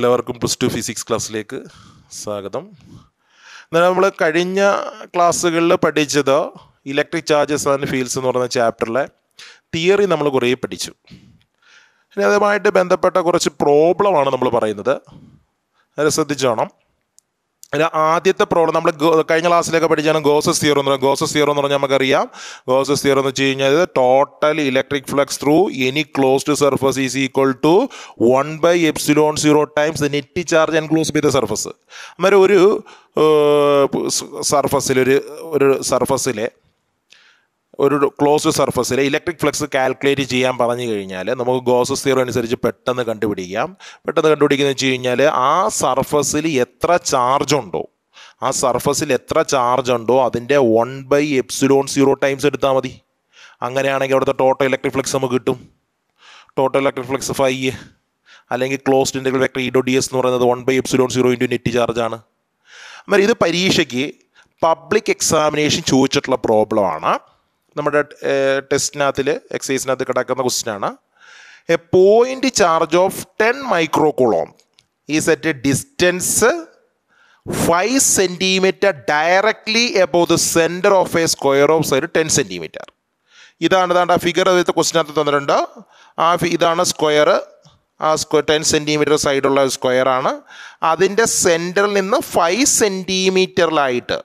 എല്ലാവർക്കും plus two physics ക്ലാസ്സിലേക്ക് സ്വാഗതം. എന്നാൽ നമ്മൾ കഴിഞ്ഞ ക്ലാസ്സുകളിൽ പഠിച്ചത് ഇലക്ട്രിക് ചാർജസ് ആൻഡ് ഫീൽഡ്സ് എന്ന് പറയുന്ന ചാപ്റ്ററിലെ തിയറി നമ്മൾ കുറേ പഠിച്ചു. ഇനി അതുമായിട്ട് ബന്ധപ്പെട്ട കുറച്ച് പ്രോബ്ലമാണ് നമ്മൾ പറയുന്നത്. അത് ശ്രദ്ധിച്ചോണം അതിൽ ആദ്യത്തെ പ്രോബ്ലം നമ്മൾ കഴിഞ്ഞ ക്ലാസ്സിലൊക്കെ പഠിച്ചാണ് ഗോസസ് തിയർ എന്ന് പറയുന്നത് ഗോസസ് തിയർ എന്ന് പറഞ്ഞാൽ നമുക്കറിയാം. ഗോസസ് തിയർ എന്ന് വെച്ച് കഴിഞ്ഞാൽ total electric flux through any closed surface is equal to one by epsilon zero times net charge enclose by the surface അന്നേരം ഒരു സർഫസിൽ ഒരു ഒരു സർഫസിലെ ഒരു ക്ലോസ്ഡ് സർഫസിൽ ഇലക്ട്രിക് ഫ്ലക്സ് കാൽക്കുലേറ്റ് ചെയ്യാൻ പറഞ്ഞു കഴിഞ്ഞാൽ നമുക്ക് ഗോസസ് സീറോ അനുസരിച്ച് പെട്ടെന്ന് കണ്ടുപിടിക്കാം. പെട്ടെന്ന് കണ്ടുപിടിക്കുന്നത് വെച്ച് കഴിഞ്ഞാൽ ആ സർഫസിൽ എത്ര ചാർജ് ഉണ്ടോ? ആ സർഫസിൽ എത്ര ചാർജ് ഉണ്ടോ? അതിന്റെ one by epsilon zero times എടുത്താൽ മതി. അങ്ങനെയാണെങ്കിൽ അവിടുത്തെ ടോട്ടൽ ഇലക്ട്രിക് ഫ്ലക്സ് നമുക്ക് കിട്ടും. ടോട്ടൽ ഇലക്ട്രിക് ഫ്ലക്സ് ഫൈവ് അല്ലെങ്കിൽ ക്ലോസ്ഡ് ഇന്റെ വെക്ടർ ഇഡോ ഡോ എസ് എന്ന് പറയുന്നത് one by epsilon zero into net charge ആണ്. അന്നേരം ഇത് പരീക്ഷയ്ക്ക് പബ്ലിക് എക്സാമിനേഷൻ ചോദിച്ചിട്ടുള്ള പ്രോബ്ലമാണ് നമ്മുടെ ടെസ്റ്റിനകത്തിൽ എക്സസൈസിനകത്ത് കിടക്കുന്ന ആണ് a point charge of ten microcoulomb is at a distance five centimetre directly above the centre of a square of side ten centimetre ഇതാണ് ഇതാണ്ട് ആ ഫിഗർ അതിലത്തെ ക്വസ്റ്റിനകത്ത് തന്നിട്ടുണ്ട്. ആ ഇതാണ് സ്ക്വയർ ആ സ്ക്വയർ ടെൻ സെന്റിമീറ്റർ സൈഡുള്ള സ്ക്വയർ ആണ്. അതിന്റെ സെന്ററിൽ നിന്ന് ഫൈവ് സെന്റിമീറ്ററിലായിട്ട്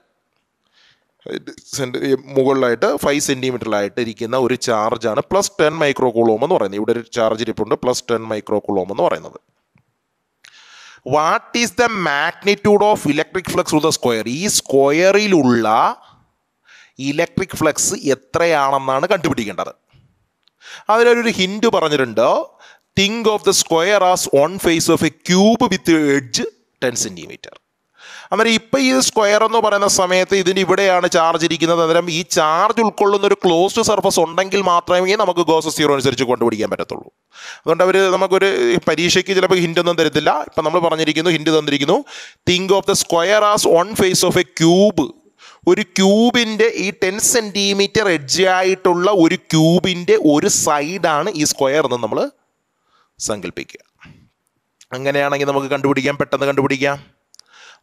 മുകളിലായിട്ട് ഫൈവ് സെന്റിമീറ്ററിലായിട്ട് ഇരിക്കുന്ന ഒരു ചാർജാണ് പ്ലസ് ടെൻ മൈക്രോ കുളോം എന്ന് പറയുന്നത്. ഇവിടെ ഒരു ചാർജ് ഇരിപ്പുണ്ട് പ്ലസ് ടെൻ മൈക്രോ കുളോം എന്ന് പറയുന്നത്. What is the magnitude of electric flux to the square ഈ സ്ക്വയറിലുള്ള ഇലക്ട്രിക് ഫ്ലക്സ് എത്രയാണെന്നാണ് കണ്ടുപിടിക്കേണ്ടത്. അതിലൊരു ഹിൻഡ് പറഞ്ഞിട്ടുണ്ട്. Think of the square as on face of a cube with edge ten centimetre അന്നേരം ഇപ്പം ഈ സ്ക്വയർ എന്ന് പറയുന്ന സമയത്ത് ഇതിന് ഇവിടെയാണ് ചാർജ് ഇരിക്കുന്നത്. അന്നേരം ഈ ചാർജ് ഉൾക്കൊള്ളുന്ന ഒരു ക്ലോസ്ഡ് സർഫസ് ഉണ്ടെങ്കിൽ മാത്രമേ നമുക്ക് ഗോസ് സീറോ അനുസരിച്ച് കണ്ടുപിടിക്കാൻ പറ്റത്തുള്ളൂ. അതുകൊണ്ട് അവർ നമുക്കൊരു പരീക്ഷയ്ക്ക് ചിലപ്പോൾ ഹിന്റ് ഒന്നും തരത്തില്ല. ഇപ്പം നമ്മൾ പറഞ്ഞിരിക്കുന്നു ഹിന്റ് തന്നിരിക്കുന്നു. Think of the square as one face of a cube ഒരു ക്യൂബിന്റെ ഈ ടെൻ സെന്റിമീറ്റർ എഡ്ജ് ആയിട്ടുള്ള ഒരു ക്യൂബിന്റെ ഒരു സൈഡാണ് ഈ സ്ക്വയർ എന്ന് നമ്മൾ സങ്കല്പിക്കുക. അങ്ങനെയാണെങ്കിൽ നമുക്ക് കണ്ടുപിടിക്കാം പെട്ടെന്ന് കണ്ടുപിടിക്കാം.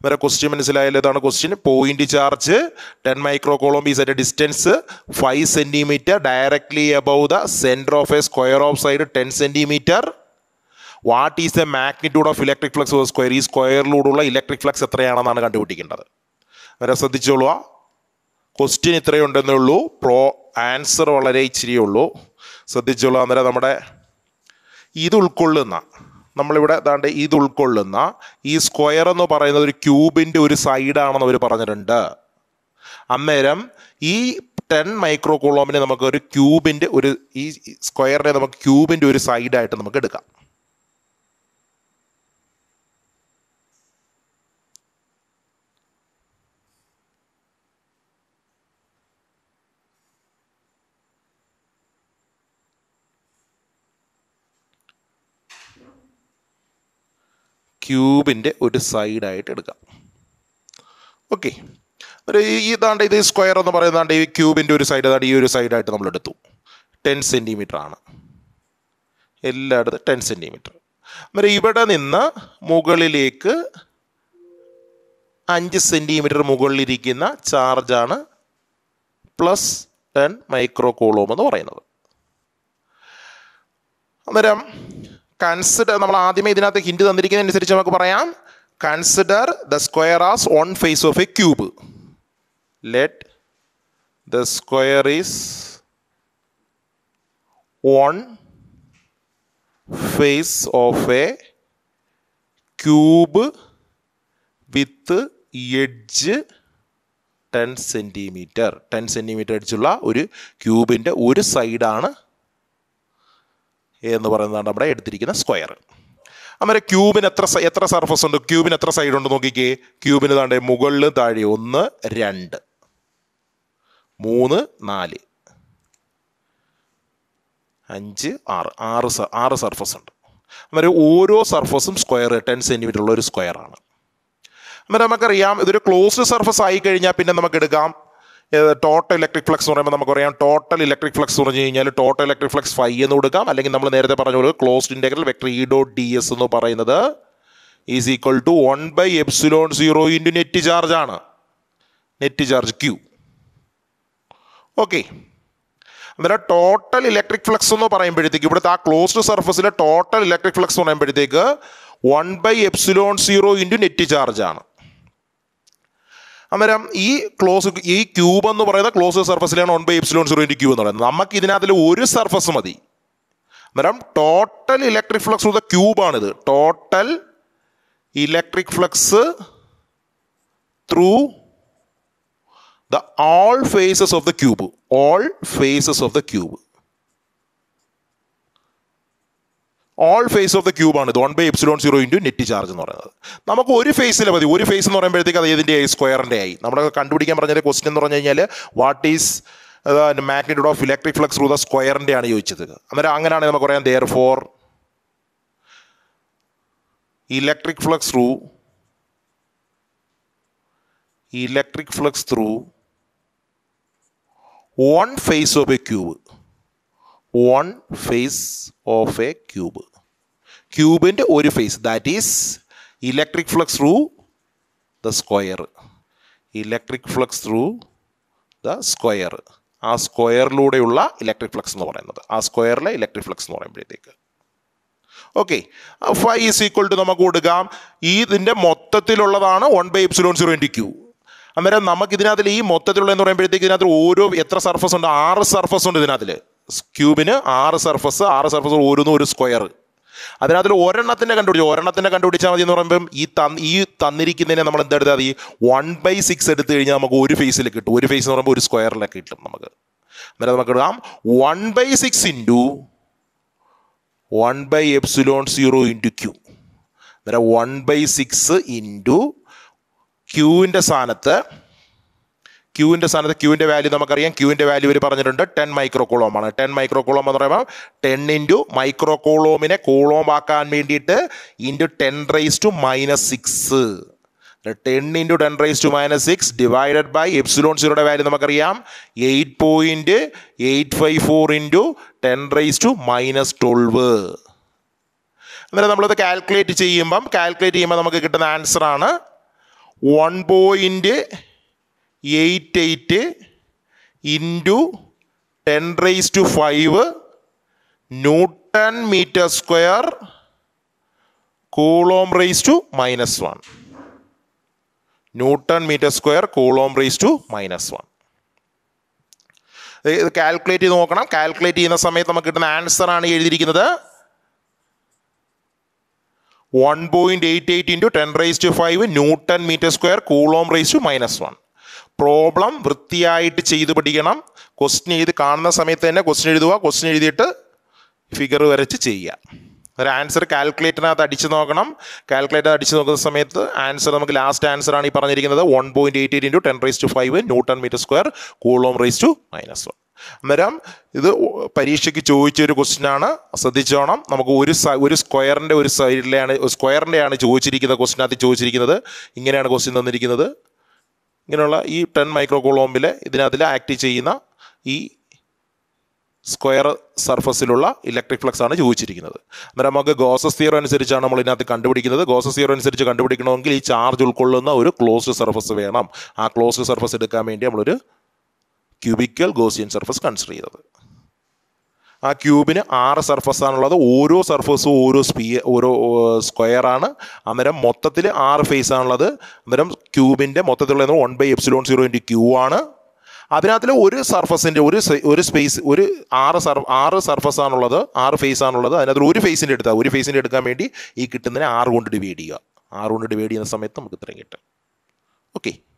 വരെ ക്വസ്റ്റ്യൻ മനസ്സിലായാലും ഇതാണ് question point charge ten micro coulombs at distance five centimetre directly above the centre of a square of side ten centimetre what is the magnitude of electric flux square ഈ സ്ക്വയറിലൂടെയുള്ള ഇലക്ട്രിക് ഫ്ലക്സ് എത്രയാണെന്നാണ് കണ്ടുപിടിക്കേണ്ടത്? വരെ ശ്രദ്ധിച്ചോളുക. Question ഇത്രയേ ഉണ്ടെന്നേ ഉള്ളൂ. Pro answer വളരെ ഇച്ചിരിയേ ഉള്ളൂ. ശ്രദ്ധിച്ചോളൂ അന്നേരം നമ്മുടെ ഇത് ഉൾക്കൊള്ളുന്ന നമ്മളിവിടെ ദാണ്ട് ഇത് ഉൾക്കൊള്ളുന്ന ഈ സ്ക്വയർ എന്ന് പറയുന്നത് ഒരു ക്യൂബിന്റെ ഒരു സൈഡാണെന്ന് അവർ പറഞ്ഞിട്ടുണ്ട്. അന്നേരം ഈ ടെൻ മൈക്രോ കോളോമിനെ നമുക്ക് ഒരു ക്യൂബിന്റെ ഒരു ഈ സ്ക്വയറിനെ നമുക്ക് ക്യൂബിന്റെ ഒരു സൈഡായിട്ട് നമുക്ക് എടുക്കാം. ക്യൂബിന്റെ ഒരു സൈഡായിട്ട് എടുക്കാം. ഓക്കെ ഒരു ഈ ഇതാണ്ട് ഇത് സ്ക്വയർ എന്ന് പറയുന്നതാണ്ട് ഈ ക്യൂബിന്റെ ഒരു സൈഡ് അതാണ്ട് ഈ ഒരു സൈഡായിട്ട് നമ്മൾ എടുത്തു. ടെൻ സെന്റിമീറ്റർ ആണ്. എല്ലായിടത്തും ടെൻ സെന്റിമീറ്റർ അന്നേരം ഇവിടെ നിന്ന് മുകളിലേക്ക് അഞ്ച് സെന്റിമീറ്റർ മുകളിലിരിക്കുന്ന ചാർജാണ് പ്ലസ് ടെൻ മൈക്രോ കൂളോം എന്ന് പറയുന്നത്. അന്നേരം കൺസിഡർ നമ്മൾ ആദ്യമേ ഇതിനകത്ത് ഹിൻഡ് തന്നിരിക്കുന്നതനുസരിച്ച് നമുക്ക് പറയാം. Consider the square as on face of a cube let the square is on face of a cube with edge ten centimetre ten centimetre അടിച്ചുള്ള ഒരു ക്യൂബിന്റെ ഒരു സൈഡാണ് എന്ന് പറയുന്നതാണ് നമ്മുടെ എടുത്തിരിക്കുന്ന സ്ക്വയർ അന്നേരം ക്യൂബിന് എത്ര എത്ര സർഫസ് ഉണ്ട്? ക്യൂബിന് എത്ര സൈഡ് ഉണ്ട് നോക്കിക്കേ. ക്യൂബിന് താണ്ടെ മുകളിൽ താഴെ ഒന്ന് രണ്ട്. മൂന്ന് നാല്. അഞ്ച് ആറ്. ആറ് ആറ് സർഫസ് ഉണ്ട്. അന്നേരം ഓരോ സർഫസും സ്ക്വയർ ടെൻ സെന്റിമീറ്റർ ഉള്ള ഒരു സ്ക്വയറാണ് അന്നേരം നമുക്കറിയാം ഇതൊരു ക്ലോസ്ഡ് സർഫസ് ആയി കഴിഞ്ഞാൽ പിന്നെ നമുക്ക് എടുക്കാം. ടോട്ടൽ ഇലക്ട്രിക് ഫ്ലക്സ് എന്ന് പറയുമ്പോൾ നമുക്കറിയാം ടോട്ടൽ ഇലക്ട്രിക് ഫ്ലക്സ് എന്ന് പറഞ്ഞു കഴിഞ്ഞാൽ ടോട്ടൽ ഇലക്ട്രിക് ഫ്ലക്സ് ഫൈ എന്ന് കൊടുക്കാം. അല്ലെങ്കിൽ നമ്മൾ നേരത്തെ പറഞ്ഞ പോലെ closed integral vector E dot D S എന്ന് പറയുന്നത് is equal to one by epsilon zero into net charge ആണ്. നെറ്റ് ചാർജ് ക്യൂ ഓക്കെ അന്നേരം ടോട്ടൽ ഇലക്ട്രിക് ഫ്ലക്സ് എന്ന് പറയുമ്പോഴത്തേക്ക് ഇവിടുത്തെ ആ ക്ലോസ്ഡ് സർഫസിലെ ടോട്ടൽ ഇലക്ട്രിക് ഫ്ലക്സ് എന്ന് പറയുമ്പോഴത്തേക്ക് one by epsilon zero into net charge ആണ്. അന്നേരം ഈ ക്ലോസ് ഈ ക്യൂബ് എന്ന് പറയുന്ന close സർഫസിലാണ് one by epsilon zero into cube എന്ന് പറയുന്നത്. നമുക്ക് ഇതിനകത്തിൽ ഒരു സർഫസ് മതി. അന്നേരം total electric flux the ക്യൂബാണിത് total electric flux through the all faces of the cube all faces of the cube all face of the ക്യൂബാണ് ഇത് one by epsilon zero into net charge എന്ന് പറയുന്നത്. നമുക്ക് ഒരു ഫേസിലെ മതി. ഒരു face എന്ന് പറയുമ്പോഴത്തേക്ക് അത് ഏതിന്റെ ആയി? സ്ക്വയറിന്റെ ആയി. നമ്മുടെ കണ്ടുപിടിക്കാൻ പറഞ്ഞ ക്വസ്റ്റ്യൻ എന്ന് പറഞ്ഞു കഴിഞ്ഞാൽ what is magnitude of electric flux through the സ്ക്വയറിന്റെ ആണ് ചോദിച്ചത്. അന്നേരം അങ്ങനെയാണെങ്കിൽ നമുക്ക് പറയാം therefore electric flux through electric flux through one face of a cube one face of a cube ക്യൂബിന്റെ ഒരു face that is electric flux through the square electric flux through the square ആ സ്ക്വയറിലൂടെയുള്ള ഇലക്ട്രിക് ഫ്ലക്സ് എന്ന് പറയുന്നത്. ആ സ്ക്വയറിലെ electric flux എന്ന് പറയുമ്പോഴത്തേക്ക്. Okay five is equal to നമുക്ക് കൊടുക്കാം. ഈ ഇതിന്റെ മൊത്തത്തിലുള്ളതാണ് one by epsilon zero into q അന്നേരം നമുക്ക് ഇതിനകത്തിൽ ഈ മൊത്തത്തിലുള്ള എന്ന് പറയുമ്പോഴത്തേക്ക് ഇതിനകത്ത് ഓരോ എത്ര സർഫസ് ഉണ്ട്? ആറ് സർഫസ് ഉണ്ട് ഇതിനകത്തിൽ ക്യൂബിന് ആറ് സർഫസ് ആറ് സർഫസ് ഓരോന്നും ഒരു സ്ക്വയർ. അതിനകത്ത് ഒരെണ്ണത്തിന്റെ കണ്ടുപിടിച്ചു. ഒരെണ്ണത്തിന്റെ കണ്ടുപിടിച്ചാൽ മതി എന്ന് പറയുമ്പം ഈ തന്ന് ഈ തന്നിരിക്കുന്നതിനെ നമ്മൾ എന്താ എടുത്താൽ മതി? വൺ ബൈ സിക്സ് എടുത്തു കഴിഞ്ഞാൽ നമുക്ക് ഒരു ഫേസിൽ കിട്ടും. ഒരു ഫേസ് എന്ന് പറയുമ്പോൾ ഒരു സ്ക്വയറിലൊക്കെ കിട്ടും നമുക്ക്. അന്നേരം നമുക്ക് എടുക്കാം. One by six into one by epsilon zero into q അന്നേരം വൺ ബൈ സിക്സ് ഇന്റു ക്യൂവിന്റെ സ്ഥാനത്ത് ക്യൂവിന്റെ സ്ഥാനത്ത് ക്യൂവിന്റെ വാല്യൂ നമുക്കറിയാം. ക്യൂവിന്റെ വാല്യൂ ഇവർ പറഞ്ഞിട്ടുണ്ട് ടെൻ മൈക്രോ ആണ്. ടെൻ മൈക്രോകോളോം എന്ന് പറയുമ്പോൾ ടെൻ ഇന്റു മൈക്രോകോളോമിനെ കൂളോം ആക്കാൻ വേണ്ടിയിട്ട് into ten raise to minus six ten into ten raise to minus six divided by epsilon സീറോയുടെ value നമുക്കറിയാം. Eight point eight five four into ten raise to minus twelve അന്നേരം നമ്മളത് calculate ചെയ്യുമ്പം calculate ചെയ്യുമ്പോൾ നമുക്ക് കിട്ടുന്ന answer ആണ് one point eight eight into ten raise to five newton metre square coulomb raise to minus one newton metre square coulomb raise to minus one ഇത് calculate ചെയ്ത് നോക്കണം. കാൽക്കുലേറ്റ് ചെയ്യുന്ന സമയത്ത് നമുക്ക് കിട്ടുന്ന ആൻസർ ആണ് എഴുതിയിരിക്കുന്നത് one point eight eight into ten raise to five newton metre square coulomb raise to minus one problem വൃത്തിയായിട്ട് ചെയ്തു പഠിക്കണം. ക്വസ്റ്റ്യൻ എഴുതി കാണുന്ന സമയത്ത് തന്നെ ക്വസ്റ്റ്യൻ എഴുതുക. ക്വസ്റ്റ്യൻ എഴുതിയിട്ട് ഫിഗർ വരച്ച് ചെയ്യുക. ഒരു ആൻസർ കാൽക്കുലേറ്ററിനകത്ത് അടിച്ചു നോക്കണം. കാൽക്കുലേറ്റർ അടിച്ചു നോക്കുന്ന സമയത്ത് ആൻസർ നമുക്ക് ലാസ്റ്റ് ആൻസർ ആണ് ഈ പറഞ്ഞിരിക്കുന്നത്. One point eight eight into ten raise to five newton metre square coulomb raise to minus one അന്നേരം ഇത് പരീക്ഷയ്ക്ക് ക്വസ്റ്റ്യൻ ആണ്. ശ്രദ്ധിച്ചോണം. നമുക്ക് ഒരു ഒരു സ്ക്വയറിന്റെ ഒരു സൈഡിലെയാണ് സ്ക്വയറിന്റെയാണ് ആണ് ചോദിച്ചിരിക്കുന്നത് ക്വസ്റ്റിനകത്ത് ചോദിച്ചിരിക്കുന്നത്. ഇങ്ങനെയാണ് ക്വസ്റ്റ്യൻ തന്നിരിക്കുന്നത്. ഇങ്ങനെയുള്ള ഈ ടെൻ മൈക്രോകോളോമ്പിൽ ഇതിനകത്തിൽ ആക്ട് ചെയ്യുന്ന ഈ സ്ക്വയർ സർഫസിലുള്ള ഇലക്ട്രിക് ഫ്ലക്സ് ആണ് ചോദിച്ചിരിക്കുന്നത്. അന്നേരം നമുക്ക് ഗോസസ് തിയർ അനുസരിച്ചാണ് നമ്മൾ ഇതിനകത്ത് കണ്ടുപിടിക്കുന്നത്. ഗോസസ് തിയർ അനുസരിച്ച് കണ്ടുപിടിക്കണമെങ്കിൽ ഈ ചാർജ് ഉൾക്കൊള്ളുന്ന ഒരു ക്ലോസ്ഡ് സർഫസ് വേണം. ആ ക്ലോസ്ഡ് സർഫസ് എടുക്കാൻ വേണ്ടി നമ്മളൊരു ക്യൂബിക്കൽ ഗോസിയൻ സർഫസ് കൺസിഡർ ചെയ്തത് ആ ക്യൂബിന് ആറ് സർഫസ് ആണുള്ളത്. ഓരോ സർഫസും ഓരോ സ്പീ ഓരോ സ്ക്വയറാണ് അന്നേരം മൊത്തത്തിൽ ആറ് ഫേസ് ആണുള്ളത്. അന്നേരം ക്യൂബിന്റെ മൊത്തത്തിലുള്ള one by epsilon zero into q ആണ്. അതിനകത്തിൽ ഒരു സർഫസിന്റെ ഒരു ഒരു സ്പേസ് ഒരു ആറ് സർ ആറ് സർഫസ് ആണുള്ളത്. ആറ് ഫേസ് ആണുള്ളത്. അതിനകത്ത് ഒരു ഫേസിന്റെ എടുത്താൽ ഒരു ഫേസിന്റെ എടുക്കാൻ വേണ്ടി ഈ കിട്ടുന്നതിനെ ആറ് കൊണ്ട് ഡിവൈഡ് ചെയ്യുക. ആറ് കൊണ്ട് ഡിവൈഡ് ചെയ്യുന്ന സമയത്ത് നമുക്ക് ഇത്രയും കിട്ടും. ഓക്കെ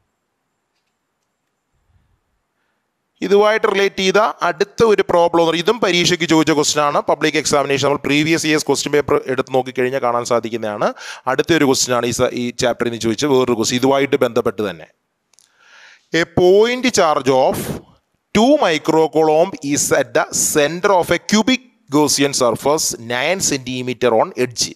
ഇതുമായിട്ട് റിലേറ്റ് ചെയ്ത അടുത്ത ഒരു പ്രോബ്ലം ഇതും പരീക്ഷയ്ക്ക് ചോദിച്ച ക്വസ്റ്റൻ ആണ്. പബ്ലിക് എക്സാമിനേഷൻ നമ്മൾ പ്രീവിയസ് ഇയേഴ്സ് ക്വസ്റ്റ്യൻ പേപ്പർ എടുത്ത് നോക്കിക്കഴിഞ്ഞാൽ കാണാൻ സാധിക്കുന്നതാണ്. അടുത്ത ഒരു ക്വസ്റ്റൻ ആണ് ഈ ചാപ്റ്ററിൽ നിന്ന് ചോദിച്ച വേറൊരു ക്വസ്റ്റ്യൻ ഇതുമായിട്ട് ബന്ധപ്പെട്ട് തന്നെ. A point charge of two microcoulomb is at the centre of a cubic Gaussian surface nine centimetre on edge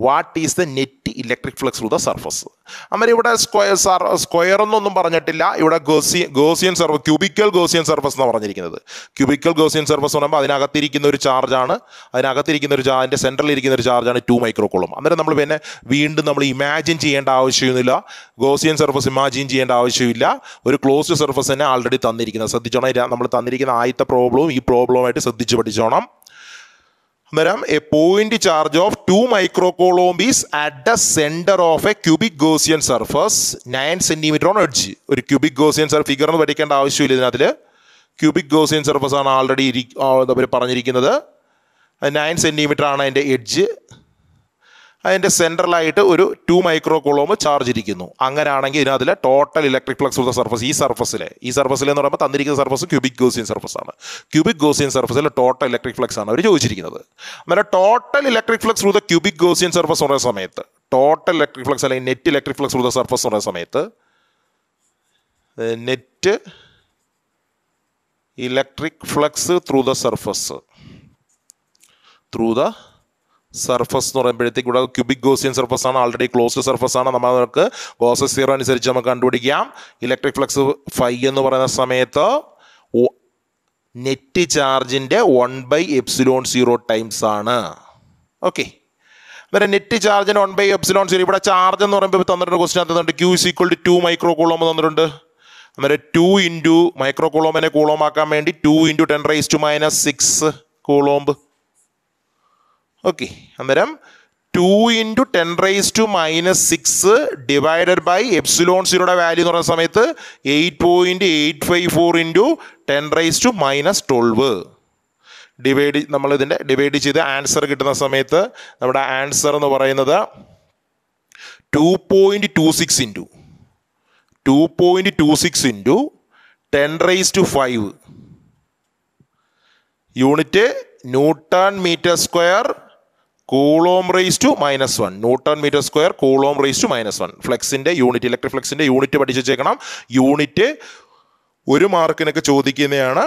what is the net electric flux through the surface അമ്മ ഇവിടെ സ്ക്വയർ സ്ക്വയർ എന്നൊന്നും പറഞ്ഞിട്ടില്ല. ഇവിടെ ഗോസി Gaussian surface cubical Gaussian surface എന്ന് പറഞ്ഞിരിക്കുന്നത്. Cubical Gaussian surface എന്ന് പറയുമ്പോൾ അതിനകത്തിരിക്കുന്ന ഒരു ചാർജാണ് അതിനകത്തിരിക്കുന്ന ഒരു അതിന്റെ സെൻട്രലിൽ ഇരിക്കുന്ന ഒരു ചാർജാണ് ടു മൈക്രോക്കോളം അന്നേരം നമ്മൾ പിന്നെ വീണ്ടും നമ്മൾ ഇമാജിൻ ചെയ്യേണ്ട ആവശ്യമൊന്നുമില്ല ഗോസിയൻ സർഫസ് ഇമാജിൻ ചെയ്യേണ്ട ആവശ്യമില്ല ഒരു ക്ലോസ്ഡ് സർഫസ് തന്നെ ആൾറെഡി തന്നിരിക്കുന്നത്. ശ്രദ്ധിച്ചോണം. നമ്മൾ തന്നിരിക്കുന്ന ആദ്യത്തെ പ്രോബ്ലവും ഈ പ്രോബ്ലവുമായിട്ട് ശ്രദ്ധിച്ച് പഠിച്ചോണം. അന്നേരം a point charge of two micro is at the centre of a cubic Gaussian surface nine centimetre on edge ഒരു ക്യൂബിക് ഗോസിയൻ സർഫ് ഫിഗർ എന്ന് പഠിക്കേണ്ട ആവശ്യമില്ല ഇതിനകത്തിൽ ക്യൂബിക് ഗോസിയൻ സർഫസ് ആണ് ആൾറെഡി ഇരി അവർ പറഞ്ഞിരിക്കുന്നത്. നയൻ സെന്റിമീറ്റർ ആണ് അതിന്റെ എഡ്ജ് അതിന്റെ സെൻട്രലായിട്ട് ഒരു ടു മൈക്രോ കൊളോമ് ചാർജ് ഇരിക്കുന്നു. അങ്ങനെയാണെങ്കിൽ ഇതിനകത്തിലെ total electric flux of the surface ഈ സർഫസിലെ ഈ സർഫസിൽ എന്ന് പറയുമ്പോൾ തന്നിരിക്കുന്ന സർഫസ് ക്യൂബിക് ഗോസിയൻ സർഫസ് ആണ്. ക്യൂബിക് ഗോസിയൻ സർഫസിൽ ടോട്ടൽ ഇലക്ട്രിക് ഫ്ലക്സ് ആണ് അവർ ചോദിച്ചിരിക്കുന്നത്. അങ്ങനെ total electric flux through the cubic Gaussian surface പറയുന്ന സമയത്ത് ടോട്ടൽ ഇലക്ട്രിക് ഫ്ലക്സ് അല്ലെങ്കിൽ net electric flux through the surface പറയുന്ന സമയത്ത് net electric flux through the surface through the surface എന്ന് പറയുമ്പോഴത്തേക്ക് ഇവിടെ ക്യൂബിക് ഗോസിയൻ സർഫസ് ആണ്. ഓൾറെഡി ക്ലോസ്ഡ് സർഫസ് ആണ്. നമ്മൾ നമുക്ക് ഗോസസ് സീറോ അനുസരിച്ച് നമുക്ക് കണ്ടുപിടിക്കാം. ഇലക്ട്രിക് ഫ്ലക്സ് ഫൈ എന്ന് പറയുന്ന സമയത്ത് നെറ്റ് ചാർജിന്റെ one by epsilon zero times ആണ്. ഓക്കെ അന്നേരം നെറ്റ് ചാർജിന് വൺ ബൈ എപ്സിലോൺ സീറോ ഇവിടെ ചാർജ് എന്ന് പറയുമ്പോൾ തന്നിട്ടുണ്ട് ക്വസ്റ്റ്യൻ തന്നിട്ടുണ്ട്. Q is two two micro coulomb തന്നിട്ടുണ്ട്. അന്നേരം ടു ഇന്റു മൈക്രോ കൂളോമിനെ കൂളോമാക്കാൻ വേണ്ടി two into ten raise to minus six coulomb okay അന്നേരം two into ten raise to minus six divided by epsilon സീറോയുടെ value എന്ന് പറയുന്ന സമയത്ത് eight point eight five four into ten raise to minus twelve divide നമ്മൾ ഇതിന്റെ divide ചെയ്ത് answer കിട്ടുന്ന സമയത്ത് നമ്മുടെ ആൻസർ എന്ന് പറയുന്നത് two point two six into two point two six into ten raise to five unit newton metre square coulomb raise to minus one newton metre square coulomb raise to minus one ഫ്ലെക്സിന്റെ unit electric ഫ്ലെക്സിന്റെ unit പഠിച്ചു വെച്ചേക്കണം unit ഒരു മാർക്കിനൊക്കെ ചോദിക്കുന്നതാണ്.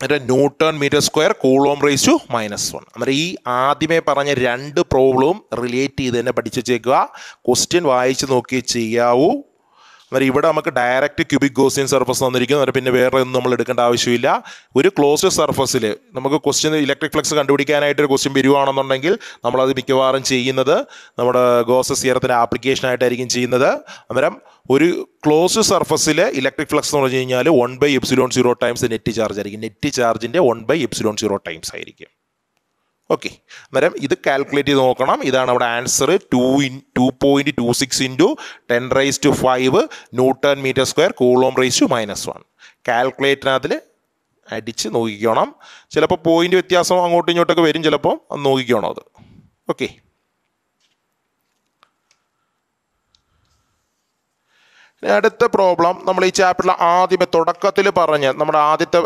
എന്നിട്ട് newton metre square coulomb raise to minus one അന്നേരം ഈ ആദ്യമേ പറഞ്ഞ രണ്ട് പ്രോബ്ലവും റിലേറ്റ് ചെയ്ത് തന്നെ പഠിച്ചു വെച്ചേക്കുക ക്വസ്റ്റ്യൻ വായിച്ച് നോക്കി ചെയ്യാവൂ. അന്നേരം ഇവിടെ നമുക്ക് ഡയറക്റ്റ് ക്യൂബിക് ഗോസിയൻ സർഫസ് തന്നിരിക്കുന്നു അന്നേരം പിന്നെ വേറെ ഒന്നും നമ്മൾ എടുക്കേണ്ട ആവശ്യമില്ല. ഒരു ക്ലോസ്ഡ് സർഫസിൽ നമുക്ക് ക്വസ്റ്റ്യൻ ഇലക്ട്രിക് ഫ്ലക്സ് കണ്ടുപിടിക്കാനായിട്ട് ഒരു ക്വസ്റ്റ്യൻ വരുവാണെന്നുണ്ടെങ്കിൽ നമ്മളത് മിക്കവാറും ചെയ്യുന്നത് നമ്മുടെ ഗോസസ് ഇയറത്തിന്റെ ആപ്ലിക്കേഷനായിട്ടായിരിക്കും ചെയ്യുന്നത്. അന്നേരം ഒരു ക്ലോസ്ഡ് സർഫസിൽ ഇലക്ട്രിക് ഫ്ലക്സ് എന്ന് പറഞ്ഞു കഴിഞ്ഞാൽ one by epsilon zero times net charge ആയിരിക്കും. നെറ്റ് ചാർജിന്റെ one by epsilon zero times ആയിരിക്കും. ഓക്കെ അന്നേരം ഇത് കാൽക്കുലേറ്റ് ചെയ്ത് നോക്കണം. ഇതാണ് അവിടെ answer two in two point two six into ten raise to five newton metre square coulomb raise to minus one കാൽക്കുലേറ്ററിനകത്തിൽ അടിച്ച് നോക്കിക്കോണം. ചിലപ്പോൾ പോയിന്റ് വ്യത്യാസം അങ്ങോട്ടും ഇങ്ങോട്ടൊക്കെ വരും. ചിലപ്പോൾ അത് നോക്കിക്കോണം അത്. ഓക്കെ അടുത്ത പ്രോബ്ലം നമ്മൾ ഈ ചാപ്റ്ററിൽ ആദ്യമേ തുടക്കത്തിൽ പറഞ്ഞ് നമ്മുടെ ആദ്യത്തെ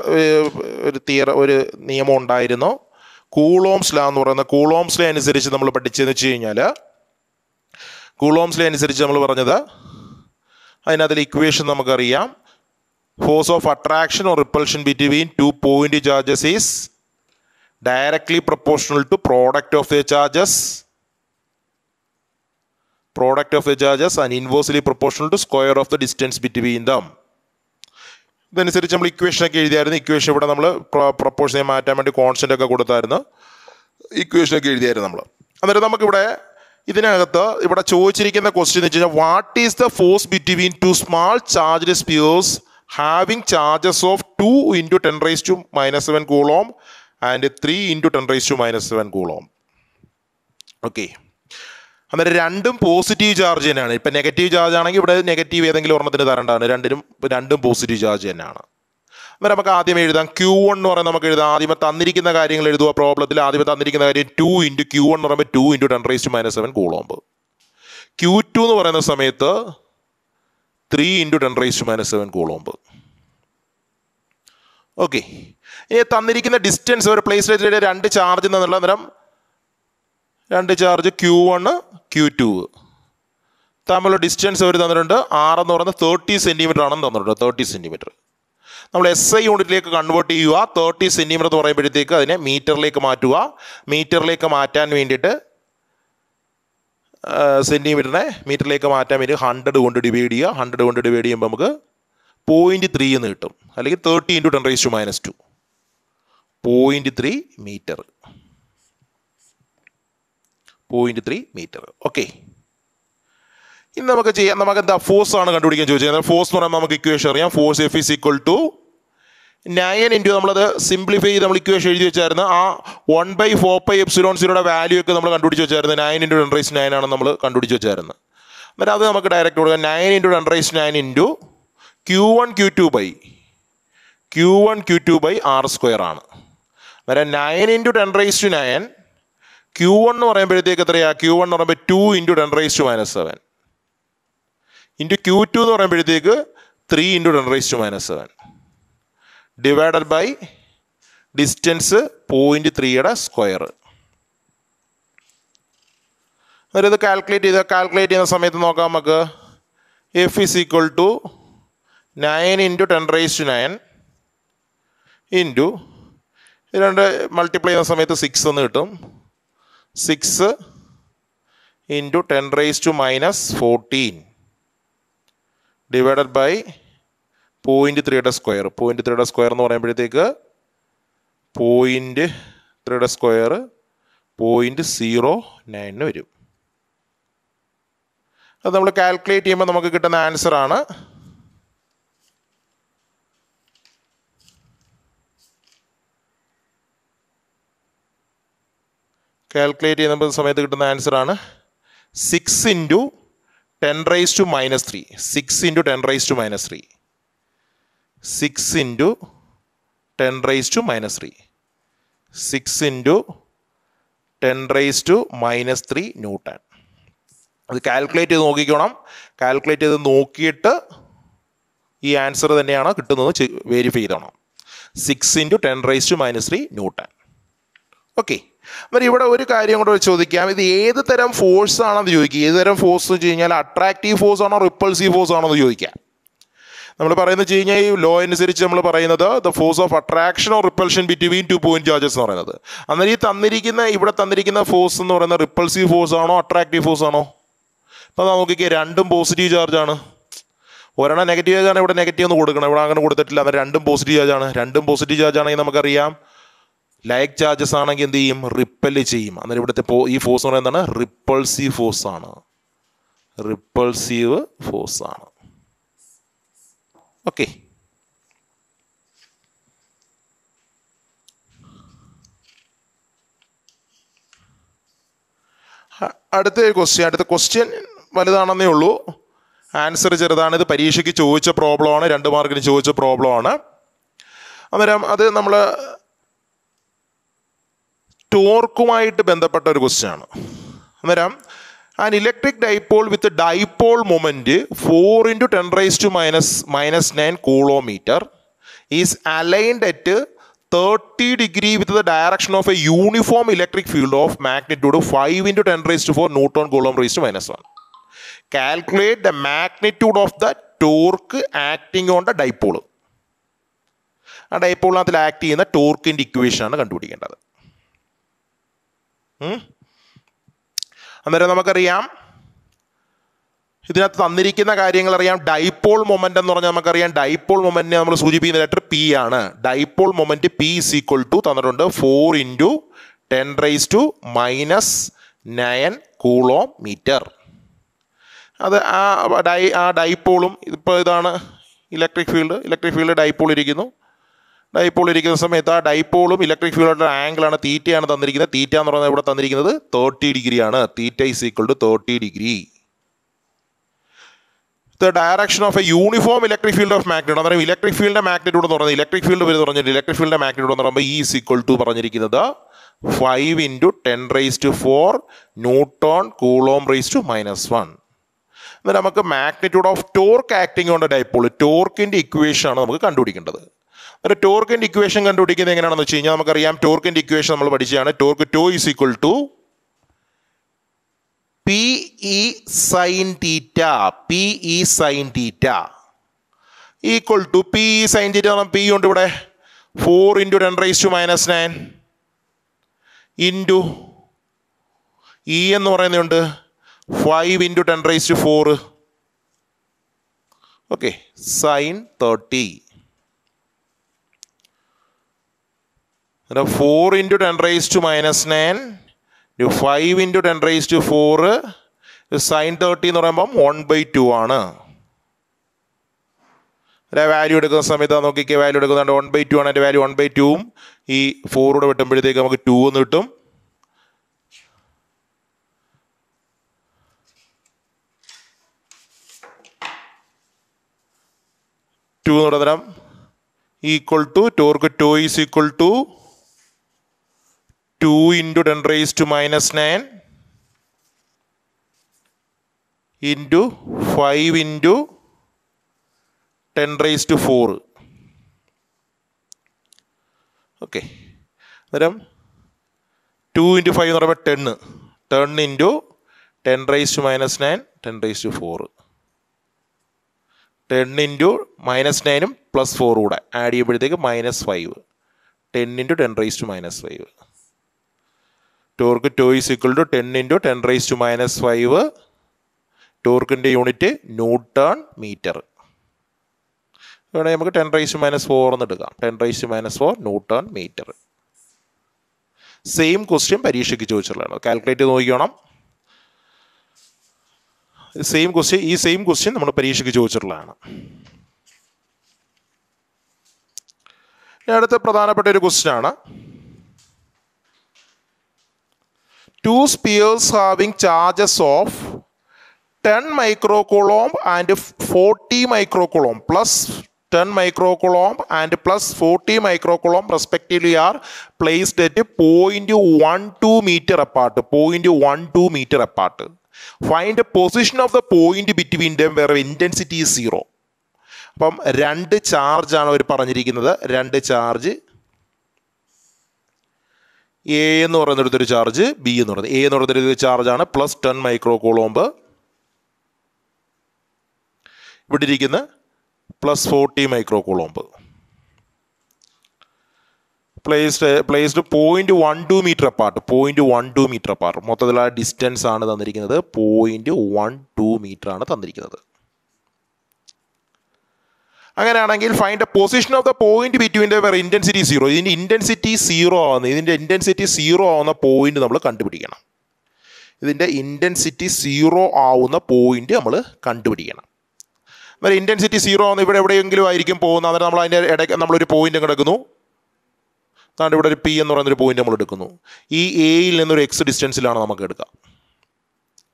ഒരു തിയറ ഒരു നിയമം ഉണ്ടായിരുന്നു. കൂളോംസ് ലാ എന്ന് പറയുന്ന കൂളോംസ് ലേ അനുസരിച്ച് നമ്മൾ പഠിച്ചതെന്ന് വെച്ച് കഴിഞ്ഞാൽ കൂളോംസ് ലേ അനുസരിച്ച് നമ്മൾ പറഞ്ഞത് അതിനകത്തിൽ ഇക്വേഷൻ നമുക്കറിയാം. Force of attraction or repulsion between two point charges is directly proportional to product of the charges product of the charges and inversely proportional to square of the distance between them ഇതനുസരിച്ച് നമ്മൾ equation ഒക്കെ എഴുതിയായിരുന്നു. Equation ഇവിടെ നമ്മൾ പ്രപ്പോഷനെ മാറ്റാൻ വേണ്ടി constant ഒക്കെ കൊടുത്തായിരുന്നു. Equation ഒക്കെ എഴുതിയായിരുന്നു നമ്മൾ അന്നേരം നമുക്കിവിടെ ഇതിനകത്ത് ഇവിടെ ചോദിച്ചിരിക്കുന്ന ക്വസ്റ്റ്യൻ എന്ന് വെച്ച് കഴിഞ്ഞാൽ what is the force between two small charge spheres having charges of two into ten raise to minus seven coulomb and three into ten raise to minus seven coulomb okay അന്നേരം രണ്ടും positive charge തന്നെയാണ്. ഇപ്പം negative charge ആണെങ്കിൽ ഇവിടെ negative ഏതെങ്കിലും ഒരെണ്ണത്തിന് തരേണ്ടതാണ് രണ്ടിനും രണ്ടും പോസിറ്റീവ് ചാർജ് തന്നെയാണ്. അന്നേരം നമുക്ക് ആദ്യം എഴുതാം. ക്യൂ വൺ എന്ന് പറയുന്നത് നമുക്ക് എഴുതാം. ആദ്യം തന്നിരിക്കുന്ന കാര്യങ്ങൾ എഴുതുക. പ്രോബ്ലത്തിൽ ആദ്യം തന്നിരിക്കുന്ന കാര്യം ടു ഇന്റു ക്യൂ വൺ എന്ന് പറയുമ്പോൾ two into ten raise to minus seven coulomb Q two എന്ന് പറയുന്ന സമയത്ത് three into ten raise to minus seven coulomb okay ഇനി തന്നിരിക്കുന്ന ഡിസ്റ്റൻസ് ഒരു പ്ലേസിലെ രണ്ട് ചാർജ് എന്നുള്ള അന്നേരം രണ്ട് charge Q one Q two തമ്മിലുള്ള ഡിസ്റ്റൻസ് അവർ തന്നിട്ടുണ്ട്. ആർ എന്ന് പറയുന്നത് തേർട്ടി സെന്റിമീറ്റർ ആണെന്ന് തന്നിട്ടുണ്ട്. തേർട്ടി സെന്റിമീറ്റർ നമ്മൾ എസ് ഐ യൂണിറ്റിലേക്ക് കൺവേർട്ട് ചെയ്യുക. തേർട്ടി സെന്റിമീറ്റർ എന്ന് പറയുമ്പോഴത്തേക്ക് അതിനെ മീറ്ററിലേക്ക് മാറ്റുക. മീറ്ററിലേക്ക് മാറ്റാൻ വേണ്ടിയിട്ട് സെന്റിമീറ്ററിനെ മീറ്ററിലേക്ക് മാറ്റാൻ വേണ്ടി ഹൺഡ്രഡ് കൊണ്ട് ഡിവൈഡ് ചെയ്യുക. ഹൺഡ്രഡ് കൊണ്ട് ഡിവൈഡ് ചെയ്യുമ്പോൾ നമുക്ക് പോയിന്റ് ത്രീ എന്ന് കിട്ടും. അല്ലെങ്കിൽ thirty into ten raise to minus two point three metre point three metre okay ഇനി നമുക്ക് ചെയ്യാം. നമുക്ക് എന്താ ഫോഴ്സ് ആണ് കണ്ടുപിടിക്കാൻ ചോദിച്ചത്. ഫോഴ്സ് എന്ന് പറയുമ്പോൾ നമുക്ക് ഇക്വേഷൻ അറിയാം. Force F is equal to nine into നമ്മളത് സിംപ്ലിഫൈ ചെയ്ത് നമ്മൾ ഇക്വേഷൻ എഴുതി വെച്ചായിരുന്നു. ആ one by four by epsilon സീറോയുടെ value ഒക്കെ നമ്മൾ കണ്ടുപിടിച്ച് വെച്ചായിരുന്നു. Nine into ten raise nine ആണ് നമ്മൾ കണ്ടുപിടിച്ച് വെച്ചായിരുന്നു. എന്നിട്ട് അത് നമുക്ക് ഡയറക്റ്റ് കൊടുക്കാം. Nine into ten raise nine into Q one Q two by Q one Q two by R square ആണ്. അന്നേരം nine into ten raise to nine Q one എന്ന് പറയുമ്പോഴത്തേക്ക് എത്രയാ? ക്യൂ വൺ എന്ന് പറയുമ്പോൾ two into ten raise to minus seven into Q two എന്ന് പറയുമ്പോഴത്തേക്ക് three into ten raise to minus seven divided by distance point ത്രീയുടെ square അവരിത് calculate ചെയ്ത് കാൽക്കുലേറ്റ് ചെയ്യുന്ന സമയത്ത് നോക്കാം നമുക്ക്. F is equal to nine into ten raise to nine into രണ്ട് മൾട്ടിപ്ലൈ ചെയ്യുന്ന സമയത്ത് സിക്സ് എന്ന് കിട്ടും. Six into ten raise to minus fourteen divided by point ത്രീയുടെ സ്ക്വയർ പോയിന്റ് ത്രീയുടെ സ്ക്വയർ എന്ന് പറയുമ്പോഴത്തേക്ക് പോയിന്റ് ത്രീയുടെ സ്ക്വയർ പോയിന്റ് സീറോ നയനിന് വരും. അത് നമ്മൾ കാൽക്കുലേറ്റ് ചെയ്യുമ്പോൾ നമുക്ക് കിട്ടുന്ന ആൻസർ കാൽക്കുലേറ്റ് ചെയ്യുന്ന സമയത്ത് കിട്ടുന്ന ആൻസർ ആണ് six into ten raise to minus three six into ten raise to minus three six into ten raise to minus three six into ten raise to minus three newton അത് calculate ചെയ്ത് നോക്കിക്കോണം. Calculate ചെയ്ത് നോക്കിയിട്ട് ഈ answer തന്നെയാണ് കിട്ടുന്നത്. Verify ചെയ്തോണം. Six into ten raise to minus three newton okay അപ്പം ഇവിടെ ഒരു കാര്യം കൂടെ ചോദിക്കാം. ഇത് ഏത് തരം ഫോഴ്സ് ആണെന്ന് ചോദിക്കുക. ഏത് തരം ഫോഴ്സ് എന്ന് വെച്ച് കഴിഞ്ഞാൽ അട്രാക്റ്റീവ് ഫോഴ്സ് ആണോ റിപ്പൾസീവ് ഫോഴ്സ് ആണോ എന്ന് ചോദിക്കാം നമ്മൾ പറയുന്നത് വെച്ച് കഴിഞ്ഞാൽ ഈ ലോ അനുസരിച്ച് നമ്മൾ പറയുന്നത് the force of attraction or repulsion between two point charges എന്ന് പറയുന്നത്. അന്നേരം ഈ തന്നിരിക്കുന്ന ഇവിടെ തന്നിരിക്കുന്ന ഫോഴ്സ് എന്ന് പറയുന്നത് റിപ്പൾസീവ് ഫോഴ്സ് ആണോ അട്രാക്റ്റീവ് ഫോഴ്സ് ആണോ? അപ്പം നമുക്ക് രണ്ടും പോസിറ്റീവ് ചാർജ് ആണ്. ഒരെണ്ണം നെഗറ്റീവ് ചാർജ് ആണ് ഇവിടെ നെഗറ്റീവ് ഒന്ന് കൊടുക്കണം. ഇവിടെ അങ്ങനെ കൊടുത്തിട്ടില്ല. അന്നേരം രണ്ടും പോസിറ്റീവ് ചാർജ് ആണ്. രണ്ടും പോസിറ്റീവ് ചാർജ് ആണെങ്കിൽ നമുക്കറിയാം. ലൈക്ക് ചാർജസ് ആണെങ്കിൽ എന്ത് ചെയ്യും? റിപ്പൽ ചെയ്യും. അന്നേരം ഇവിടുത്തെ ഈ ഫോഴ്സ് എന്ന് പറയുന്നത് എന്താണ്? റിപ്പൾസീവ് ഫോഴ്സ് ആണ്. റിപ്പൾസീവ് ഫോഴ്സ് ആണ്. ഓക്കെ അടുത്ത ക്വസ്റ്റ്യൻ അടുത്ത ക്വസ്റ്റ്യൻ വലുതാണെന്നേ ഉള്ളൂ. ആൻസർ ചെറുതാണ്. ഇത് പരീക്ഷയ്ക്ക് ചോദിച്ച പ്രോബ്ലമാണ് രണ്ട് മാർക്കിന് ചോദിച്ച പ്രോബ്ലമാണ് അന്നേരം അത് നമ്മൾ ടോർക്കുമായിട്ട് ബന്ധപ്പെട്ട ഒരു ക്വസ്റ്റ്യൻ ആണ് അന്നേരം an electric dipole with dipole moment four into ten raise to minus minus nine coulomb metre is aligned at thirty degree with the direction of a uniform electric field of magnitude five into ten raise to four neutron coulomb raise to minus one calculate the magnitude of the torque acting on the dipole ആ ഡൈപ്പോളിനകത്തിൽ act ചെയ്യുന്ന ടോർക്കിന്റെ ഇക്വേഷനാണ് കണ്ടുപിടിക്കേണ്ടത്. അന്നേരം നമുക്കറിയാം. ഇതിനകത്ത് തന്നിരിക്കുന്ന കാര്യങ്ങൾ അറിയാം. ഡൈപോൾ മൊമെന്റ് എന്ന് പറഞ്ഞാൽ നമുക്കറിയാം. ഡൈപോൾ മൊമെന്റിനെ നമ്മൾ സൂചിപ്പിക്കുന്ന ലെറ്റർ പി ആണ്. Dipole moment P is equal to തന്നിട്ടുണ്ട് four into ten raise to minus nine coulomb metre അത് ആ ഡൈ ആ ഡൈപോളും ഇപ്പോൾ ഇതാണ് electric field electric field dipole ഇരിക്കുന്നു. ഡൈപോൾ ഇരിക്കുന്ന സമയത്ത് ആ ഡൈപോളും ഇലക്ട്രിക് ഫീൽഡിന്റെ ആംഗിളാണ് തീറ്റയാണ് തന്നിരിക്കുന്നത്. തീറ്റ എന്ന് പറയുന്നത് ഇവിടെ തന്നിരിക്കുന്നത് തേർട്ടി ഡിഗ്രിയാണ് theta is equal to thirty degree the direction of a uniform electric field of magnet അന്നേരം ഇലക്ട്രിക് ഫീൽഡിന്റെ മാഗ്നറ്റ്യൂഡ് എന്ന് പറയുന്നത് ഇലക്ട്രിക് ഫീൽഡ് വരെ പറഞ്ഞിട്ട് ഇലക്ട്രിക് ഫീൽഡിന്റെ മാഗ്നറ്റ്യൂഡ് എന്ന് പറയുമ്പോൾ ഈ ഇസ് ഈക്വൾ ടു പറഞ്ഞിരിക്കുന്നത് five into ten raise to four newton coulomb raise to minus one എന്നാൽ നമുക്ക് മാഗ്നിറ്റ്യൂഡ് ഓഫ് ടോർക്ക് ആക്ടിങ് കൊണ്ട് ഡൈപ്പോൾ ടോർക്കിന്റെ ഇക്വേഷൻ ആണ് നമുക്ക് കണ്ടുപിടിക്കേണ്ടത്. അന്നേരം ടോർക്കിന്റെ ഇക്വേഷൻ കണ്ടുപിടിക്കുന്നത് എങ്ങനെയാണെന്ന് വെച്ച് കഴിഞ്ഞാൽ നമുക്കറിയാം ടോർക്കിന്റെ ഇക്വേഷൻ നമ്മൾ പഠിച്ചതാണ്. Torque tau is equal to P E sine theta P E sine theta equal to P E sine theta P ഉണ്ട് ഇവിടെ. Four into ten raise to minus nine into E എന്ന് പറയുന്നുണ്ട് five into ten raise to four okay sine thirty four into ten raise to minus nine five into ten raise to four sine thirty എന്ന് പറയുമ്പം one by two ആണ്. അല്ലെ value എടുക്കുന്ന സമയത്ത് നോക്കിക്കുക value എടുക്കുന്നുണ്ട് വൺ ബൈ ടു ആണ്. എന്റെ വാല്യൂ വൺ ബൈ ടുവും ഈ ഫോറൂടെ വെട്ടുമ്പോഴത്തേക്ക് നമുക്ക് ടു എന്ന് കിട്ടും. ടു എന്ന് പറഞ്ഞാൽ equal to torque two is equal to two into ten raise to minus nine into five into ten raise to four okay അന്നേരം ടു ഇന്റു ഫൈവ് എന്ന് പറയുമ്പോൾ ten ten into ten raise to minus nine ten raise to four ten into minus നയനും plus ഫോറും കൂടെ. Add ചെയ്യുമ്പോഴത്തേക്ക് minus five ten into ten raise to minus five torque two is equal to ten into ten raise to minus five ടോർക്കിന്റെ unit newton metre. വേണമെങ്കിൽ നമുക്ക് ten raise minus four എന്ന് എടുക്കാം. Ten raise minus four newton metre. Same question പരീക്ഷയ്ക്ക് ചോദിച്ചിട്ടുള്ളതാണ്. Calculate നോക്കിക്കണം. Same question ഈ same question നമ്മൾ പരീക്ഷയ്ക്ക് ചോദിച്ചിട്ടുള്ളതാണ്. അടുത്ത പ്രധാനപ്പെട്ട ഒരു ക്വസ്റ്റ്യൻ ആണ്. Two spheres having charges of ten microcoulomb and forty microcoulomb plus ten microcoulomb and plus forty microcoulomb respectively are placed at point one two metre apart point one two metre apart find point position of the point between zero. അപ്പം രണ്ട് charge ആണ് അവർ പറഞ്ഞിരിക്കുന്നത്. രണ്ട് charge A എന്ന് പറയുന്നിടത്തൊരു charge B എന്ന് പറയുന്നത്. A എന്ന് പറയുന്നൊരു ചാർജാണ് പ്ലസ് ടെൻ മൈക്രോ കോളോംബ് ഇവിടെ ഇരിക്കുന്ന plus forty micro coulomb placed placed point one two metre apart point one two metre apart മൊത്തത്തിലുള്ള ഡിസ്റ്റൻസ് ആണ് തന്നിരിക്കുന്നത്. പോയിന്റ് വൺ ടു മീറ്റർ ആണ് തന്നിരിക്കുന്നത്. അങ്ങനെയാണെങ്കിൽ find the position of the point between the intensity zero ഇതിന്റെ intensity zero ആവുന്ന ഇതിന്റെ intensity zero ആവുന്ന പോയിന്റ് നമ്മൾ കണ്ടുപിടിക്കണം. ഇതിന്റെ ഇന്റൻസിറ്റി സീറോ ആവുന്ന പോയിന്റ് നമ്മൾ കണ്ടുപിടിക്കണം. അന്നേരം ഇന്റൻസിറ്റി സീറോ ആവുന്ന ഇവിടെ എവിടെയെങ്കിലും ആയിരിക്കും പോകുന്നത്. അന്നേരം നമ്മൾ അതിന്റെ ഇടയ്ക്ക് നമ്മളൊരു പോയിന്റ് കിടക്കുന്നു അതാണ്ട് ഇവിടെ ഒരു പി എന്ന് പറയുന്നൊരു പോയിന്റ് നമ്മൾ എടുക്കുന്നു. ഈ എയിൽ നിന്നൊരു എക്സ് ഡിസ്റ്റൻസിലാണ് നമുക്ക് എടുക്കുക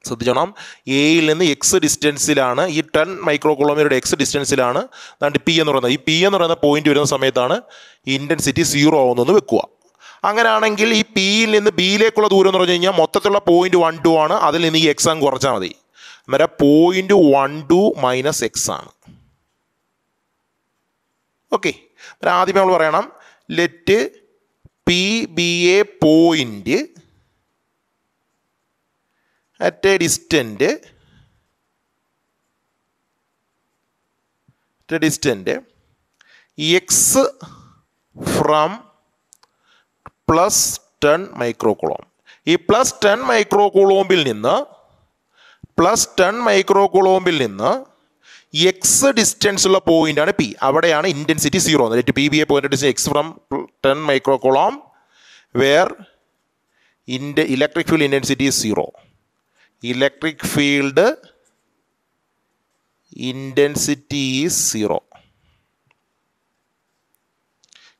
ശ്രദ്ധിച്ചോണം. എയിൽ നിന്ന് എക്സ് ഡിസ്റ്റൻസിലാണ് ഈ ടെൻ മൈക്രോ കിലോമീറ്ററുടെ എക്സ് ഡിസ്റ്റൻസിലാണ് അതാണ്ട് പി എന്ന് പറയുന്നത്. ഈ പി എന്ന് പറയുന്ന പോയിന്റ് വരുന്ന സമയത്താണ് ഇന്റൻസിറ്റി സീറോ ആവുന്നതെന്ന് വെക്കുക. അങ്ങനെയാണെങ്കിൽ ഈ പിയിൽ നിന്ന് ബിയിലേക്കുള്ള ദൂരം എന്ന് പറഞ്ഞു കഴിഞ്ഞാൽ മൊത്തത്തിലുള്ള പോയിന്റ് വൺ ടു ആണ്. അതിൽ നിന്ന് ഈ എക്സ് അങ്ങ് കുറച്ചാൽ മതി. അന്നേരം point one two minus X ആണ്. ഓക്കെ ആദ്യമേ നമ്മൾ പറയണം. Let P be a point at a distant at a distant X from plus ten microcoulomb ഈ പ്ലസ് ടെൻ മൈക്രോകുളോമ്പിൽ നിന്ന് പ്ലസ് ടെൻ മൈക്രോകുളോമ്പിൽ നിന്ന് എക്സ് ഡിസ്റ്റൻസ് ഉള്ള പോയിന്റ് ആണ് പി അവിടെയാണ് intensity zero let P be a distance X from ten microcoulomb where ഇന്റെ electric field intensity zero electric field intensity is zero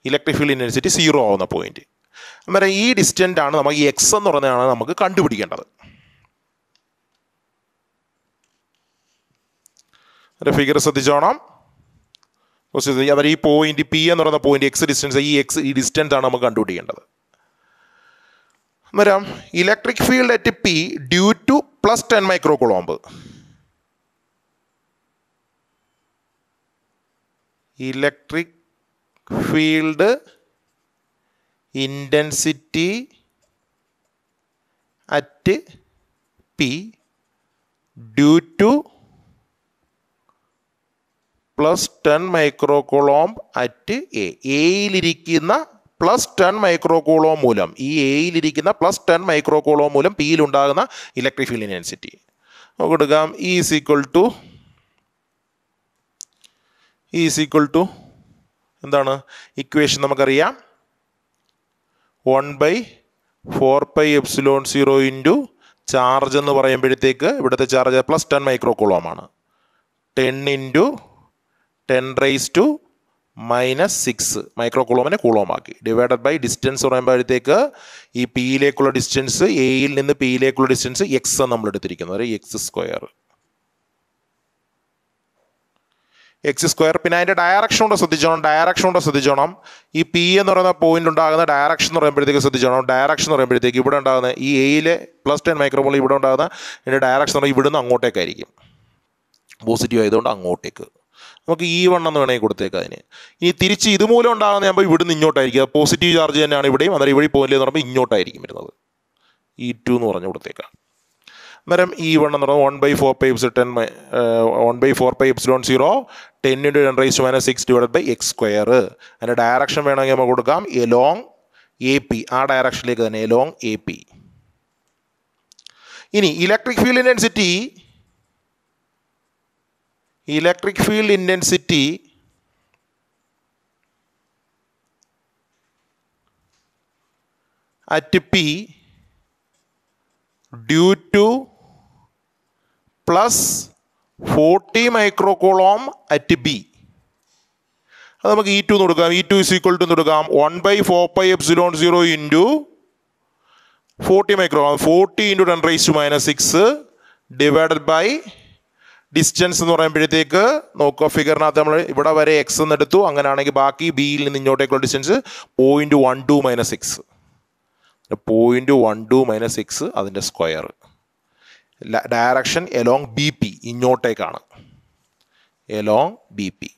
electric field intensity zero ആവുന്ന point അന്നേരം ഈ distant ആണ് നമുക്ക് X എന്ന് പറയുന്നതാണ് നമുക്ക് കണ്ടുപിടിക്കേണ്ടത്. ഫിഗർ ശ്രദ്ധിച്ചോണം. അന്നേരം ഈ പോയിന്റ് പി എന്ന് പറയുന്ന പോയിന്റ് എക്സ് ഡിസ്റ്റൻസ് ഈ എക്സ് ഈ ഡിസ്റ്റൻസ് ആണ് നമുക്ക് കണ്ടുപിടിക്കേണ്ടത്. അന്നേരം electric field at P due to plus ten micro coulomb electric field intensity at P due to plus ten microcoulomb at A എയിലിരിക്കുന്ന plus ten microcoulomb മൂലം ഈ എയിലിരിക്കുന്ന പ്ലസ് ടെൻ മൈക്രോകുളോം മൂലം പിയിലുണ്ടാകുന്ന ഇലക്ട്രിക് ഫീൽഡ് ഇന്റൻസിറ്റി നമുക്ക് എടുക്കാം. Is equal to is equal to എന്താണ്? Equation നമുക്കറിയാം. One by four pi epsilon zero into charge എന്ന് പറയുമ്പോഴത്തേക്ക് ഇവിടുത്തെ ചാർജ് പ്ലസ് ടെൻ മൈക്രോ ആണ്. Ten into ten raise to minus six micro കുളോമിനെ കുളോമാക്കി ഡിവൈഡഡ് ബൈ ഡിസ്റ്റൻസ് പറയുമ്പോഴത്തേക്ക് ഈ പിയിലേക്കുള്ള ഡിസ്റ്റൻസ് എയിൽ നിന്ന് പിയിലേക്കുള്ള ഡിസ്റ്റൻസ് എക്സ് നമ്മൾ എടുത്തിരിക്കുന്നത്. എക്സ് സ്ക്വയർ എക്സ് സ്ക്വയർ പിന്നെ അതിന്റെ ഡയറക്ഷൻ കൊണ്ട് ശ്രദ്ധിച്ചോണം. ഡയറക്ഷൻ കൊണ്ട് ശ്രദ്ധിച്ചോണം. ഈ പി എന്ന് പറയുന്ന പോയിന്റ് ഉണ്ടാകുന്ന ഡയറക്ഷൻ എന്ന് പറയുമ്പോഴത്തേക്ക് ശ്രദ്ധിച്ചോണം. ഡയറക്ഷൻ എന്ന് പറയുമ്പോഴത്തേക്ക് ഇവിടെ ഉണ്ടാകുന്ന ഈ എയിലെ പ്ലസ് ടെൻ മൈക്രോമോൾ ഇവിടെ ഉണ്ടാകുന്ന ഇതിന്റെ ഡയറക്ഷൻ ഇവിടുന്ന് അങ്ങോട്ടേക്കായിരിക്കും. പോസിറ്റീവ് ആയതുകൊണ്ട് അങ്ങോട്ടേക്ക്. നമുക്ക് ഈ വൺ എന്ന് വേണമെങ്കിൽ കൊടുത്തേക്കാം അതിന്. ഇനി തിരിച്ച് ഇതുമൂലം ഉണ്ടാകുന്ന ആകുമ്പോൾ ഇവിടുന്ന് ഇങ്ങോട്ടായിരിക്കും. പോസിറ്റീവ് ചാർജ് തന്നെയാണ് ഇവിടെയും. അന്നേരം ഇവിടെ പോയിന്റ് എന്ന് പറയുമ്പോൾ ഇങ്ങോട്ടായിരിക്കും വരുന്നത്. ഇ ടു എന്ന് പറഞ്ഞു കൊടുത്തേക്കാം. അന്നേരം ഈ വൺ എന്ന് പറയുന്നത് one by four pi എപ്സ് ten one by four pi Don zero ten into ten raise minus six divide by X square അതിന്റെ ഡയറക്ഷൻ വേണമെങ്കിൽ നമുക്ക് കൊടുക്കാം. എ ലോങ് എ പി ആ ഡയറക്ഷനിലേക്ക് തന്നെ എ ലോങ് എ പി ഇനി electric field intensity electric field intensity at P due to plus forty microcoulomb at B അത് നമുക്ക് ഇ ടു എന്ന് കൊടുക്കാം. E two is equal to കൊടുക്കാം. One by four pi epsilon zero into forty micro forty into ten raise to minus six divided by distance എന്ന് പറയുമ്പോഴത്തേക്ക് നോക്കുക ഫിഗറിനകത്ത് നമ്മൾ ഇവിടെ വരെ എക്സ് എന്ന് എടുത്തു അങ്ങനെയാണെങ്കിൽ ബാക്കി ബിയിൽ നിന്ന് ഇങ്ങോട്ടേക്കുള്ള distance point one two minus six point one two minus six അതിന്റെ square direction along B P ഇങ്ങോട്ടേക്കാണ്. Along B P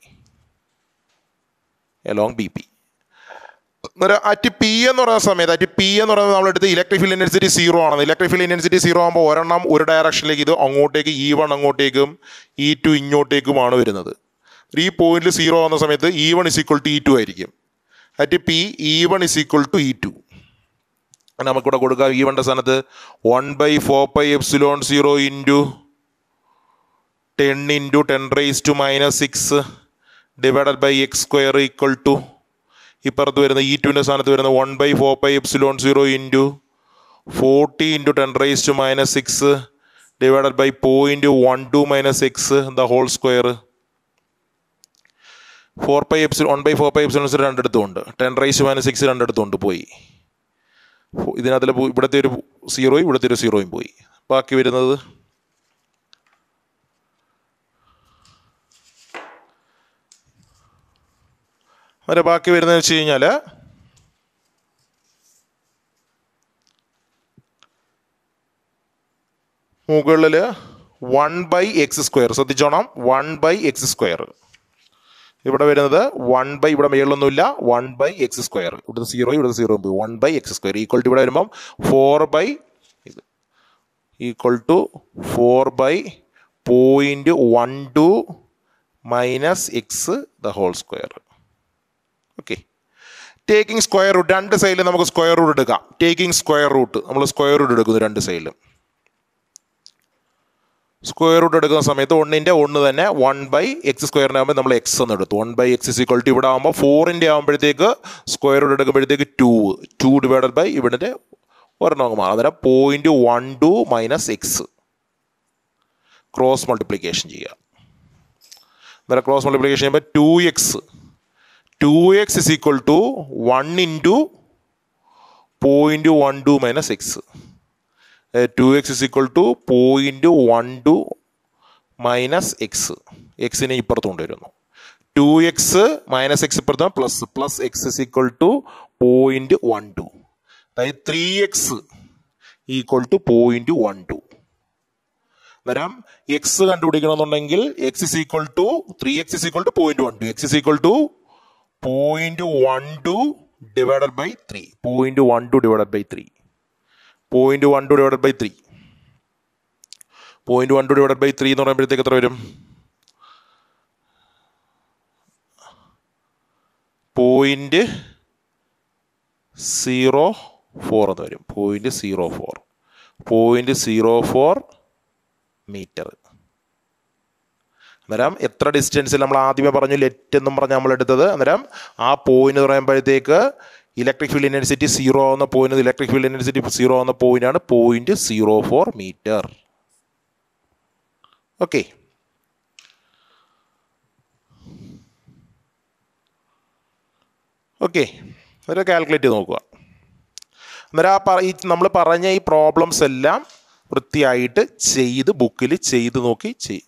along B P at P എന്ന് പറയുന്ന സമയത്ത് അറ്റ് പി എന്ന് പറയുന്നത് നമ്മളെടുത്ത് ഇലക്ട്രിക് ഫീൽഡ് ഇന്റൻസിറ്റി സീറോ ആണ് ഇലക്ട്രിക് ഫീൽഡ് ഇന്റൻസിറ്റി സീറോ ആകുമ്പോൾ ഒരെണ്ണം ഒരു ഡയറക്ഷനിലേക്ക് ഇത് അങ്ങോട്ടേക്ക് ഇ വൺ അങ്ങോട്ടേക്കും ഇ ടു ഇങ്ങോട്ടേക്കുമാണ് വരുന്നത്. ഈ പോയിന്റിൽ സീറോ ആകുന്ന സമയത്ത് E one is equal to E two ആയിരിക്കും. At P E one is equal to E two നമുക്കിവിടെ കൊടുക്കാം ഈ വണ്ട സ്ഥാനത്ത് one by four by epsilon zero into ten into ten raise to minus six divided by x square equal to ഇപ്പുറത്ത് വരുന്ന ഈ ടുവിന്റെ സ്ഥാനത്ത് വരുന്ന one by four by epsilon zero into forty into ten raise to minus six divided by point one two minus x the whole square four pi epsilon one by four pi epsilon zero രണ്ടിടത്തുണ്ട് ten raise minus six രണ്ടിടത്തുണ്ട് പോയി. ഇതിനകത്തിൽ ഇവിടുത്തെ ഒരു സീറോയും ഇവിടുത്തെ ഒരു സീറോയും പോയി. ബാക്കി വരുന്നത് അവരെ ബാക്കി വരുന്നത് വെച്ച് കഴിഞ്ഞാൽ മുകളിൽ വൺ ബൈ എക്സ് സ്ക്വയർ ശ്രദ്ധിച്ചോണം. വൺ ബൈ എക്സ് സ്ക്വയർ ഇവിടെ വരുന്നത് വൺ ബൈ ഇവിടെ മേളിലൊന്നുമില്ല. വൺ ബൈ എക്സ് സ്ക്വയർ ഇവിടുത്തെ സീറോ ഇവിടുത്തെ zero one by x square equal to ഇവിടെ വരുമ്പം ഫോർ ബൈ ഇത് equal to four by point one two minus x the whole square okay taking square root രണ്ട് സൈഡിൽ നമുക്ക് സ്ക്വയർ റൂട്ട് എടുക്കാം taking square root നമ്മൾ square root എടുക്കുന്നു രണ്ട് സൈഡിലും സ്ക്വയർ റൂട്ട് എടുക്കുന്ന സമയത്ത് ഒന്നിന്റെ ഒന്ന് തന്നെ വൺ ബൈ എക്സ് സ്ക്വയറിന്റെ ആകുമ്പോൾ നമ്മൾ എക്സ് എന്ന് എടുത്തു. One by x is two ഇവിടെ ആകുമ്പോൾ ഫോറിന്റെ ആകുമ്പോഴത്തേക്ക് സ്ക്വയർ റൂട്ട് എടുക്കുമ്പോഴത്തേക്ക് ടു ടു ഡിവൈഡഡ് ബൈ ഇവിടുത്തെ ഒരെണ്ണം മാറും. അന്നേരം point one two minus x cross multiplication ചെയ്യുക. അന്നേരം ക്രോസ് മൾട്ടിപ്ലിക്കേഷൻ ചെയ്യുമ്പോൾ two x two x is equal to one into point one two minus x two x is equal to point one two minus x എക്സിനെ ഇപ്പുറത്ത് കൊണ്ടുവരുന്നു. Two x minus x ഇപ്പുറത്ത് plus plus x is equal to point one two അതായത് three x equal to point one two അന്നേരം x കണ്ടുപിടിക്കണമെന്നുണ്ടെങ്കിൽ x is equal to three x is equal to point one two x is equal to point one two divided by three point one two divided by three point one two divided by three point one two divided by three എന്ന് പറയുമ്പോഴത്തേക്ക് എത്ര വരും? Point zero four എന്ന് വരും. Point zero four point zero four metre അന്നേരം എത്ര ഡിസ്റ്റൻസിൽ നമ്മൾ ആദ്യമേ പറഞ്ഞു ലെറ്റ് എന്നും പറഞ്ഞ് നമ്മൾ എടുത്തത്? അന്നേരം ആ പോയിന്റ് പറയുമ്പോഴത്തേക്ക് ഇലക്ട്രിക് ഫീൽഡ് ഇന്റൻസിറ്റി സീറോ ആവുന്ന point electric field intensity zero ആവുന്ന പോയിന്റാണ് point zero four metre okay okay അന്നേരം കാൽക്കുലേറ്റ് നോക്കുക. അന്നേരം ആ പറ ഈ നമ്മൾ പറഞ്ഞ ഈ പ്രോബ്ലംസ് എല്ലാം വൃത്തിയായിട്ട് ചെയ്ത് ബുക്കിൽ ചെയ്ത് നോക്കി ചെയ്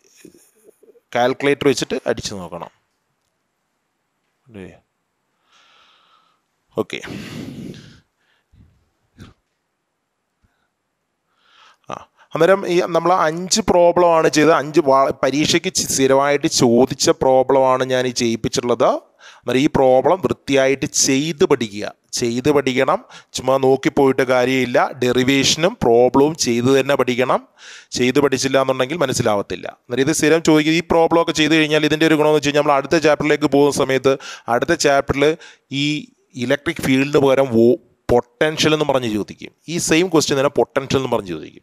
കാൽക്കുലേറ്റർ വെച്ചിട്ട് അടിച്ച് നോക്കണം. ഓക്കെ ആ അന്നേരം ഈ നമ്മൾ അഞ്ച് പ്രോബ്ലമാണ് ചെയ്തത്. അഞ്ച് പരീക്ഷയ്ക്ക് സ്ഥിരമായിട്ട് ചോദിച്ച പ്രോബ്ലമാണ് ഞാൻ ഈ ചെയ്യിപ്പിച്ചിട്ടുള്ളത്. അന്നേരം ഈ പ്രോബ്ലം വൃത്തിയായിട്ട് ചെയ്ത് പഠിക്കുക. ചെയ്ത് പഠിക്കണം. ചുമ്മാ നോക്കിപ്പോയിട്ട് കാര്യമില്ല. ഡെറിവേഷനും പ്രോബ്ലവും ചെയ്ത് തന്നെ പഠിക്കണം. ചെയ്ത് പഠിച്ചില്ല എന്നുണ്ടെങ്കിൽ മനസ്സിലാവത്തില്ല. അന്നേരം ഇത് സ്ഥിരം ചോദിക്കുക ഈ പ്രോബ്ലം ഒക്കെ ചെയ്ത് കഴിഞ്ഞാൽ ഇതിന്റെ ഒരു ഗുണമെന്ന് വെച്ച് കഴിഞ്ഞാൽ നമ്മൾ അടുത്ത ചാപ്റ്ററിലേക്ക് പോകുന്ന സമയത്ത് അടുത്ത ചാപ്റ്ററിൽ ഈ ഇലക്ട്രിക് ഫീൽഡിന് പകരം വോ പൊട്ടൻഷ്യൽ എന്ന് പറഞ്ഞ് ചോദിക്കും. ഈ സെയിം ക്വസ്റ്റ്യൻ തന്നെ പൊട്ടൻഷ്യൽ എന്ന് പറഞ്ഞ് ചോദിക്കും.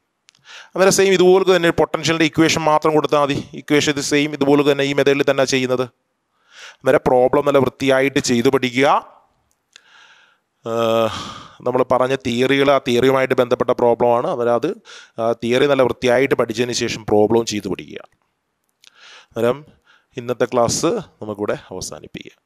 അന്നേരം സെയിം ഇതുപോലെ തന്നെ പൊട്ടൻഷ്യലിന്റെ ഇക്വേഷൻ മാത്രം കൊടുത്താൽ മതി. ഇക്വേഷൻ ഇത് സെയിം ഇതുപോലെ തന്നെ ഈ മെത്തേഡിൽ തന്നെ ചെയ്യുന്നത്. അന്നേരം പ്രോബ്ലം നല്ല വൃത്തിയായിട്ട് ചെയ്ത് പഠിക്കുക. നമ്മൾ പറഞ്ഞ തിയറികൾ ആ തിയറിയുമായിട്ട് ബന്ധപ്പെട്ട പ്രോബ്ലമാണ് അത് തിയറി നല്ല വൃത്തിയായിട്ട് പഠിച്ചതിന് ശേഷം പ്രോബ്ലം ചെയ്തു പഠിക്കുക അന്നേരം ഇന്നത്തെ ക്ലാസ് നമുക്കിവിടെ അവസാനിപ്പിക്കുക